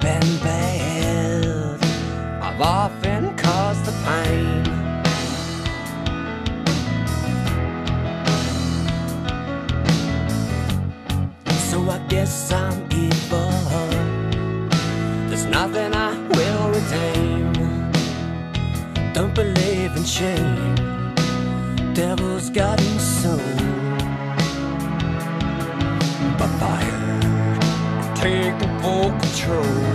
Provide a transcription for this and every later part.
been bad. I've often caused the pain. So I guess I'm evil. There's nothing I will redeem. Don't believe in shame. Devil's got me soul. But fire, take the full control.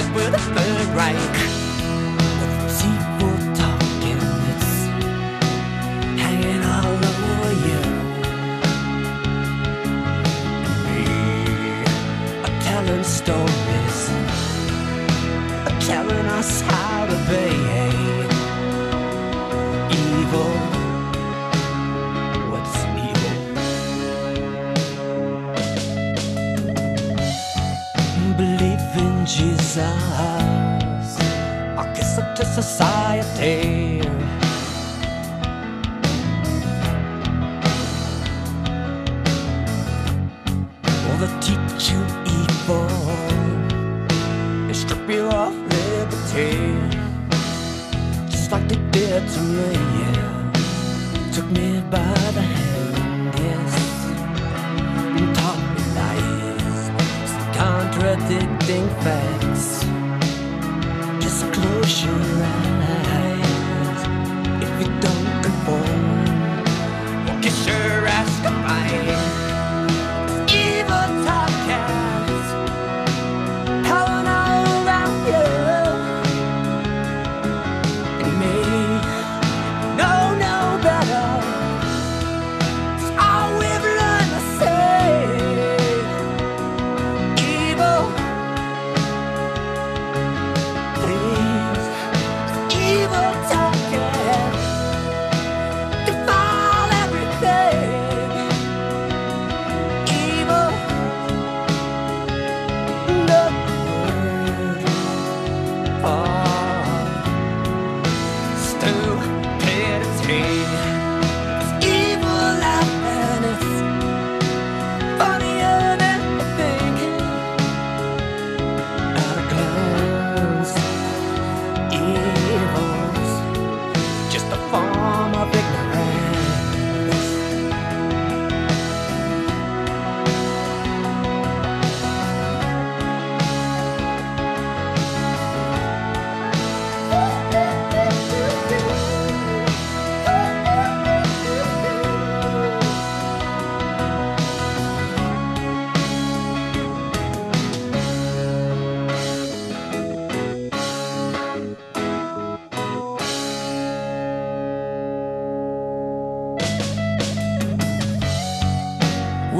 We're the. With people talking, it's hanging all over you. And me, are telling stories, Jesus. I kiss up to society. Well, they teach you evil and strip you of liberty, just like they did to me. Yeah. Took me by the hand, yes, and taught me lies, contradicting facts. Just close your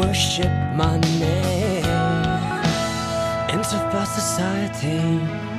Worship my name, enter for society.